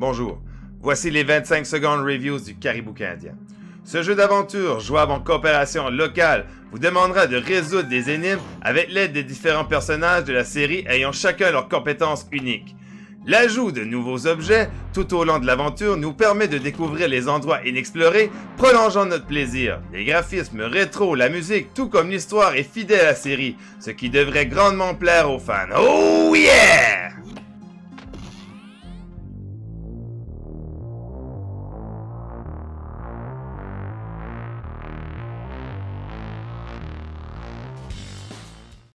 Bonjour, voici les 25 secondes reviews du Caribou canadien. Ce jeu d'aventure, jouable en coopération locale, vous demandera de résoudre des énigmes avec l'aide des différents personnages de la série ayant chacun leurs compétences uniques. L'ajout de nouveaux objets tout au long de l'aventure nous permet de découvrir les endroits inexplorés, prolongeant notre plaisir. Les graphismes rétro, la musique, tout comme l'histoire est fidèle à la série, ce qui devrait grandement plaire aux fans. Oh yeah!